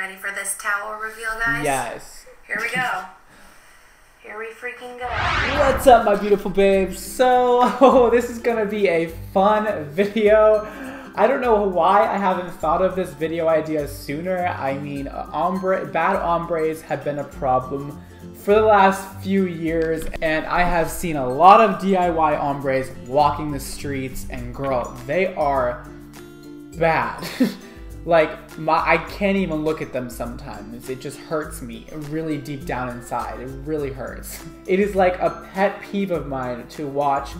ready for this towel reveal, guys? Yes. Here we go. Here we freaking go. What's up, my beautiful babes? So, oh, this is gonna be a fun video. I don't know why I haven't thought of this video idea sooner. I mean, ombre, bad ombres have been a problem for the last few years, and I have seen a lot of DIY ombres walking the streets, and girl, they are bad. like my I can't even look at them sometimes. It just hurts me really deep down inside. It really hurts. It is like a pet peeve of mine to watch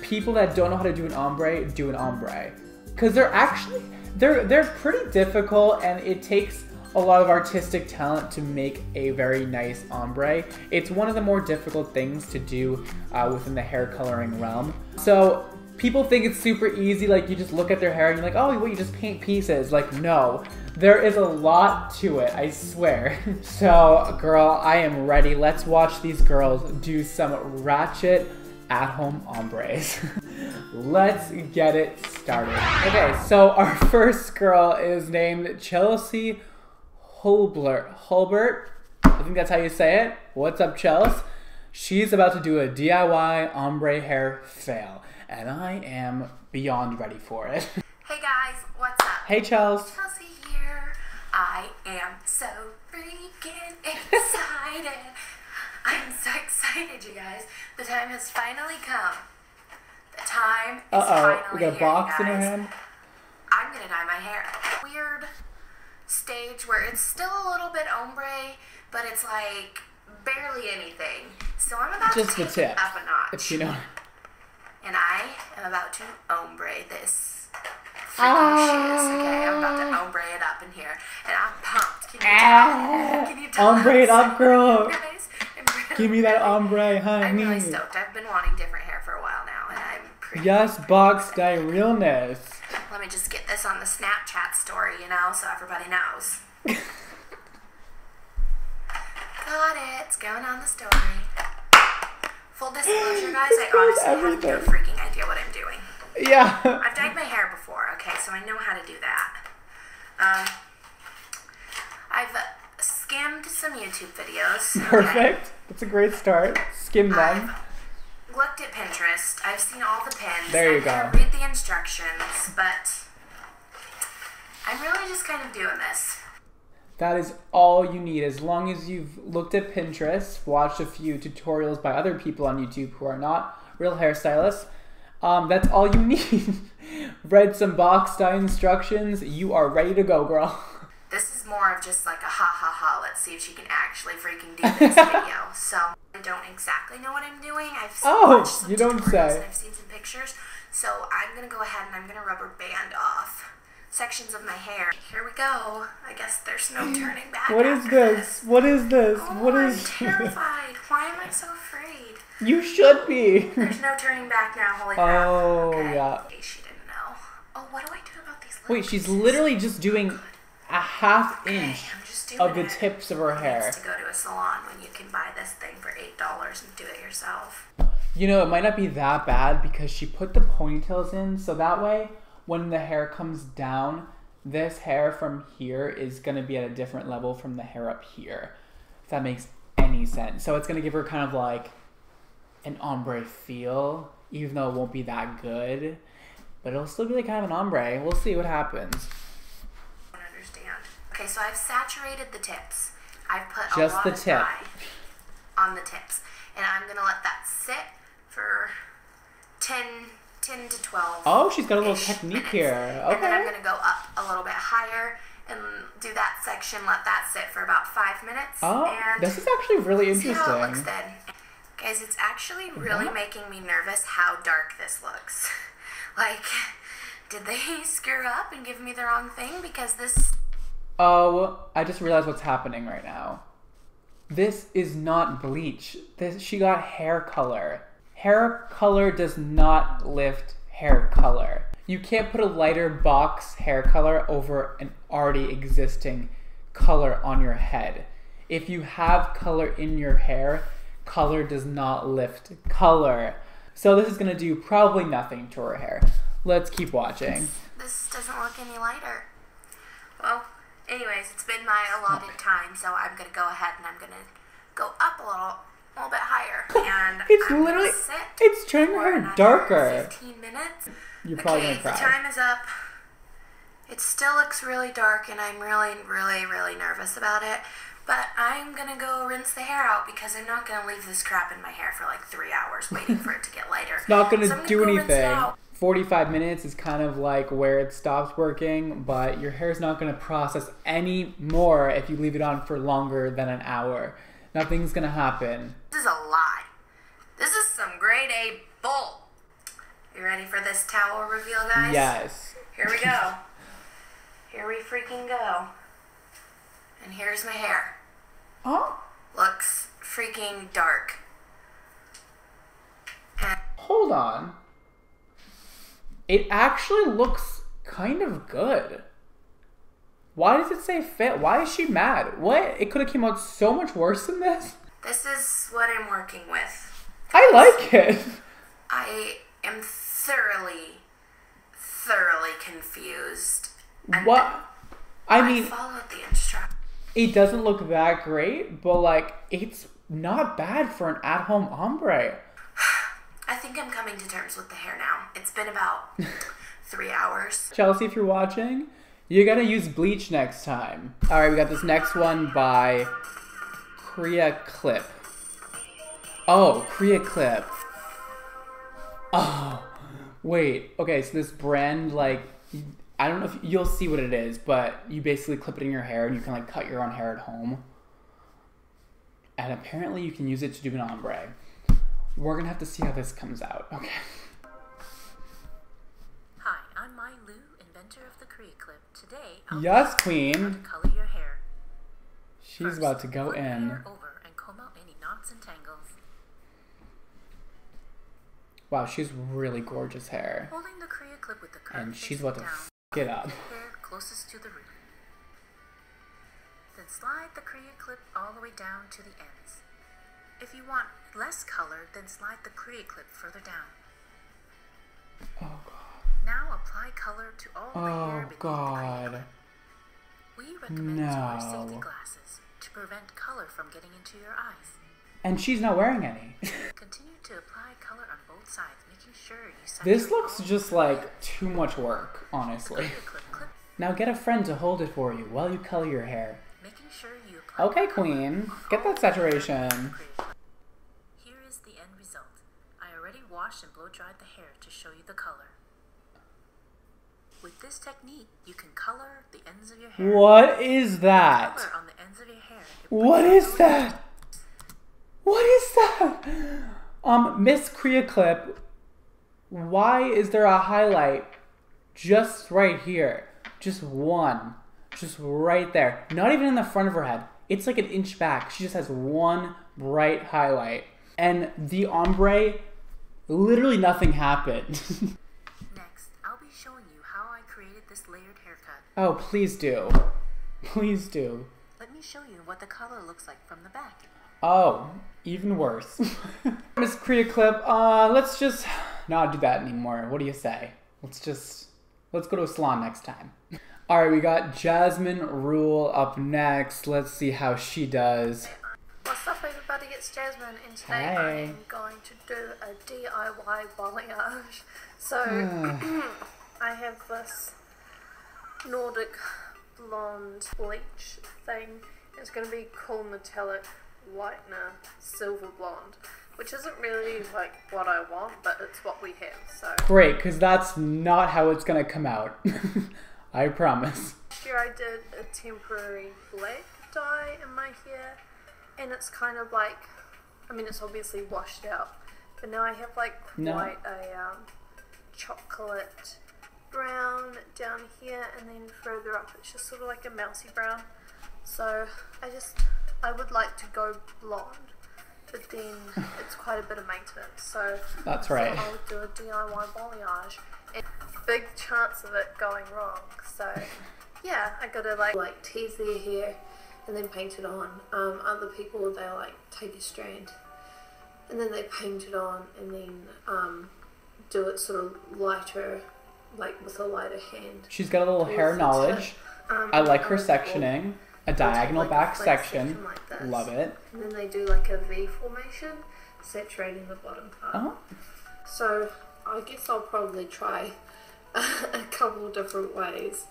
people that don't know how to do an ombre do an ombre. Cuz they're actually they're they're pretty difficult and it takes a lot of artistic talent to make a very nice ombre. It's one of the more difficult things to do uh, within the hair coloring realm. So people think it's super easy, like you just look at their hair and you're like, oh, well, you just paint pieces. Like, no, there is a lot to it, I swear. so, girl, I am ready. Let's watch these girls do some ratchet at home ombres. Let's get it started. Okay, so our first girl is named Chelsea Hulbert. Hulbert, I think that's how you say it. What's up, Chelsea? She's about to do a DIY ombre hair fail and I am beyond ready for it. Hey guys, what's up? Hey Chels. Chelsea here. I am so freaking excited. I'm so excited, you guys. The time has finally come. The time is Uh finally we got a here, box you in guys. hand. I'm gonna dye my hair. Weird stage where it's still a little bit ombre, but it's like barely anything. So I'm about Just to the tip. it up a notch. If you know. And I am about to ombre this freaking shiz. Okay, I'm about to ombre it up in here. And I'm pumped. Can you tell? Can you tell? Ah. Ombre it I'm up, girl. Guys, Give me that ombre, honey. I'm really stoked. I've been wanting different hair for a while now, and I'm pretty. Yes, box dye realness. Let me just get this on the Snapchat story, you know, so everybody knows. Got it. It's going on the story. Full disclosure, guys, I honestly have no freaking Yeah. I've dyed my hair before, okay, so I know how to do that. Um, I've skimmed some YouTube videos. okay. Perfect. That's a great start. Skim them. I've looked at Pinterest. I've seen all the pins. There you I'm go. Read the instructions, but I'm really just kind of doing this. That is all you need. As long as you've looked at Pinterest, watched a few tutorials by other people on YouTube who are not real hairstylists, um, that's all you need. Read some box dye instructions. You are ready to go, girl. This is more of just like a ha ha ha. Let's see if she can actually freaking do this video. So I don't exactly know what I'm doing. I've s- Oh, some you don't say. And I've seen some pictures. So I'm gonna go ahead and I'm gonna rubber band off sections of my hair. Here we go. I guess there's no turning back. What is after this? What is this? Oh, What I'm terrified. Why am I so? You should be. There's no turning back now. Holy crap. Oh, Okay. yeah. She didn't know. Oh, what do I do about these? Wait, she's pieces? literally just doing a half Okay, inch I'm just doing of the tips of her hair. to go to a salon when you can buy this thing for eight dollars and do it yourself. You know, it might not be that bad because she put the ponytails in, so that way, when the hair comes down, this hair from here is going to be at a different level from the hair up here. If that makes any sense. So it's going to give her kind of like an ombre feel, even though it won't be that good. But it'll still be like kind of an ombre. We'll see what happens. I don't understand. Okay, so I've saturated the tips. I've put Just a lot the tip. on the tips, and I'm gonna let that sit for 10, 10 to twelve. Oh, she's got a little technique minutes. here. Okay. And then I'm gonna go up a little bit higher and do that section. Let that sit for about five minutes. Oh, and this is actually really See how it looks interesting. Guys, it's actually mm-hmm. really What? making me nervous how dark this looks. like, did they screw up and give me the wrong thing? Because this. Oh, I just realized what's happening right now. This is not bleach. This she got hair color. Hair color does not lift hair color. You can't put a lighter box hair color over an already existing color on your head. If you have color in your hair, color does not lift color. So this is gonna do probably nothing to her hair. Let's keep watching. This doesn't look any lighter. Well, Anyways, it's been my allotted time, so I'm gonna go ahead and I'm gonna go up a little, a little bit higher. And It's I'm literally, sit it's turning her darker. 15 minutes. You're probably okay, gonna cry. the time is up. It still looks really dark, and I'm really, really, really nervous about it. But I'm gonna go rinse the hair out because I'm not gonna leave this crap in my hair for like three hours waiting for it to get lighter. It's not gonna So I'm do go anything. 45 minutes is kind of like where it stops working, but your hair's not gonna process any more if you leave it on for longer than an hour. Nothing's gonna happen. This is a lie. This is some grade A bull. You ready for this towel reveal, guys? Yes. Here we go. Here we freaking go. And here's my hair. Oh, Looks freaking dark. And hold on. It actually looks kind of good. Why does it say fit? Why is she mad? What? It could have came out so much worse than this. this is what I'm working with. I like it. I am thoroughly, thoroughly confused. And What? I I mean, followed the instructions. It doesn't look that great, but like it's not bad for an at-home ombre. I think I'm coming to terms with the hair now. It's been about three hours. Chelsea, if you're watching, you gotta use bleach next time. All right, we got this next one by CreaClip. Oh, CreaClip. Oh, wait. Okay, so this brand, like, I don't know if you'll see what it is, but you basically clip it in your hair and you can like cut your own hair at home. And apparently, you can use it to do an ombre. We're gonna have to see how this comes out. Okay. Hi, I'm Mai Lu, inventor of the CreaClip. Today, I'll Yes, teach you how Queen. color your hair. She's First, about to go in. over and comb out any knots and tangles. Wow, she's really gorgeous hair. Holding the CreaClip with the curve And she's about to down, it up. hair closest to the root. Then slide the CreaClip all the way down to the ends. If you want less color, then slide the CreaClip further down. Oh god. Now apply color to all the oh, hair Oh beneath the god. Clip. We recommend to wear safety glasses to prevent color from getting into your eyes. And she's not wearing any. Continue to apply color on both sides, making sure you this looks just like too much work, honestly. CreaClip, clip, Now get a friend to hold it for you while you color your hair. making sure you apply Okay, queen. Get that saturation. with the CreaClip. Here is the end result. I already washed and blow dried the hair to show you the color. With this technique, you can color the ends of your hair. What is that? Color on the ends of your hair. What is that? What is that? Um, Miss CreaClip, why is there a highlight just right here? Just one. Just right there. Not even in the front of her head. It's like an inch back. She just has one bright highlight. And the ombre, literally nothing happened. Next, I'll be showing you how I created this layered haircut. oh, please do. Please do. Let me show you what the color looks like from the back. Oh, even worse. Miss CreaClip, uh, let's just not do that anymore. What do you say? Let's just let's go to a salon next time. All right, we got Jasmine Rule up next. Let's see how she does. What's up everybody, it's Jasmine and today Hey. I'm going to do a DIY balayage. So I have this Nordic blonde bleach thing. It's going to be cool metallic whitener silver blonde. Which isn't really like what I want, but it's what we have. So Great, because that's not how it's gonna come out. I promise. last year I did a temporary black dye in my hair and it's kind of like I mean it's obviously washed out but now I have like No. quite a um, chocolate brown down here and then further up it's just sort of like a mousy brown so I just I would like to go blonde but then it's quite a bit of maintenance so That's so right. I'll do a DIY balayage and big chance of it going wrong. So yeah, I gotta like like tease their hair and then paint it on. Um, other people they like take a strand and then they paint it on and then um, do it sort of lighter, like with a lighter hand. She's got a little hair knowledge. Um, I like her sectioning. A diagonal like, back flat section. like Love it. And then they do like a V formation, saturating the bottom part. Oh, So I guess I'll probably try a couple different ways.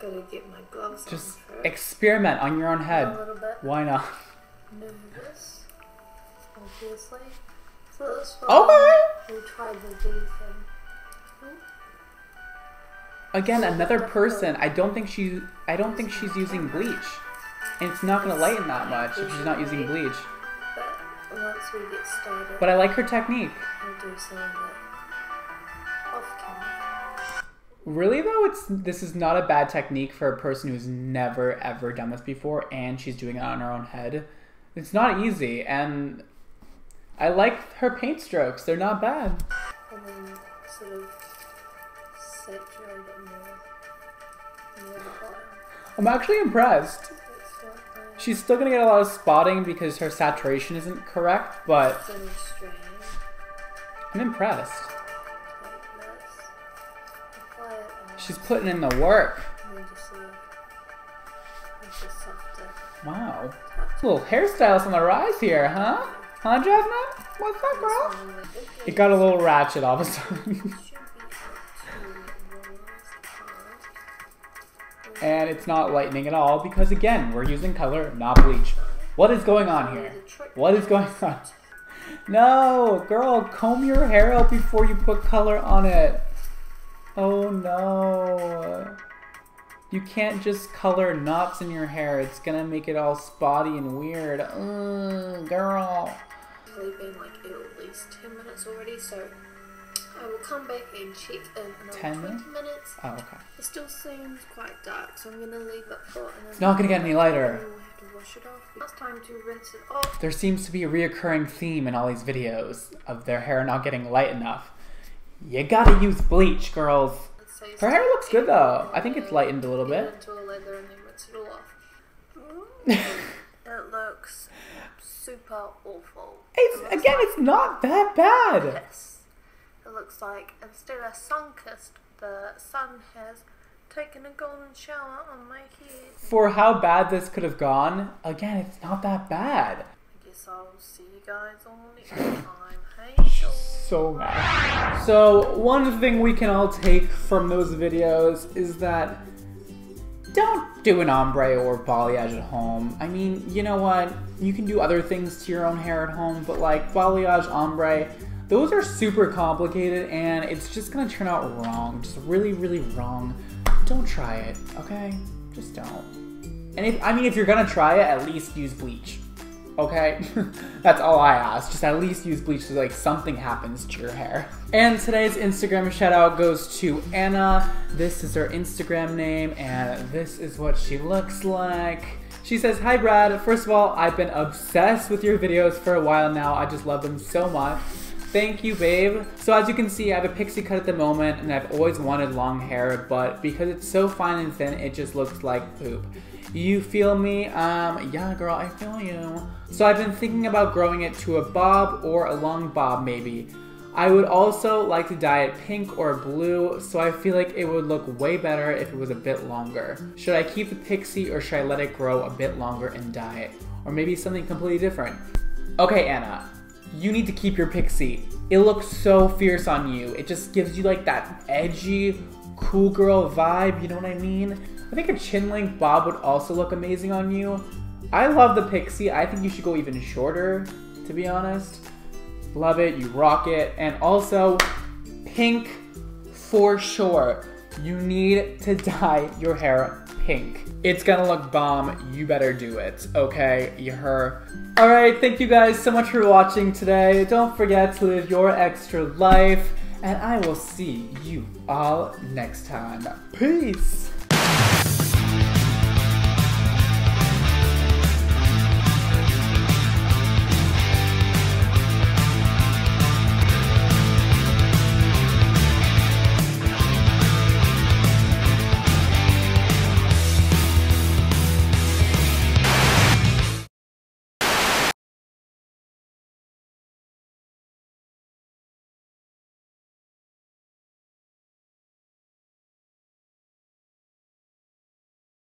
Gotta get my gloves just on experiment on your own head. a little bit Why not? nervous, obviously. So this one, Okay. we'll try the V thing. Hmm? Again, another person. I don't think she. I don't think she's using bleach, and it's not gonna lighten that much if she's not using bleach. But once we get started, But I like her technique. Really though, it's this is not a bad technique for a person who's never ever done this before, and she's doing it on her own head. It's not easy, and I like her paint strokes. They're not bad. And then sort of I'm actually impressed. She's still gonna get a lot of spotting because her saturation isn't correct, but. I'm impressed. She's putting in the work. Wow. Little hairstyles on the rise here, huh? Huh, Jasmine? What's up, girl? It got a little ratchet all of a sudden. and it's not lightening at all because, again, we're using color, not bleach. What is going on here? What is going on? No, girl, comb your hair out before you put color on it. Oh no. You can't just color knots in your hair. It's gonna make it all spotty and weird. Ugh, girl. Been like at least 10 minutes already, so I will come back and check in another 10 20 minutes? Oh, okay. It still seems quite dark, so I'm gonna leave it for another It's not gonna get any lighter. Oh, we'll have to wash it off. It's time to rinse it off. There seems to be a reoccurring theme in all these videos of their hair not getting light enough. You gotta use bleach, girls. Her hair looks good though. I think it's lightened a little bit. it into a leather and then rinse it all off. it looks super awful. It's again, it's not that bad. Looks like instead of sun kissed, the sun has taken a golden shower on my head. For how bad this could have gone, again, it's not that bad. I guess I'll see you guys all next time. Hey, So mad. So, one thing we can all take from those videos is that don't do an ombre or balayage at home. I mean, you know what? You can do other things to your own hair at home, but like balayage, ombre, those are super complicated and it's just gonna turn out wrong. Just really, really wrong. Don't try it, okay? Just don't. And if I mean if you're gonna try it, at least use bleach. Okay? That's all I ask. Just at least use bleach so like something happens to your hair. And today's Instagram shout out goes to Anna. This is her Instagram name and this is what she looks like. She says, Hi Brad. First of all, I've been obsessed with your videos for a while now. I just love them so much. Thank you, babe. So as you can see, I have a pixie cut at the moment, and I've always wanted long hair, but because it's so fine and thin, it just looks like poop. You feel me? Um, yeah, girl, I feel you. So I've been thinking about growing it to a bob or a long bob, maybe. I would also like to dye it pink or blue, so I feel like it would look way better if it was a bit longer. Should I keep the pixie or should I let it grow a bit longer and dye it? Or maybe something completely different? Okay, Anna, you need to keep your pixie. It looks so fierce on you. It just gives you like that edgy, cool girl vibe, you know what I mean? I think a chin length bob would also look amazing on you. I love the pixie. I think you should go even shorter, to be honest. Love it, you rock it. And also, pink for sure. You need to dye your hair pink. It's gonna look bomb. You better do it, okay? You heard. Alright, thank you guys so much for watching today. Don't forget to live your extra life. And I will see you all next time. Peace!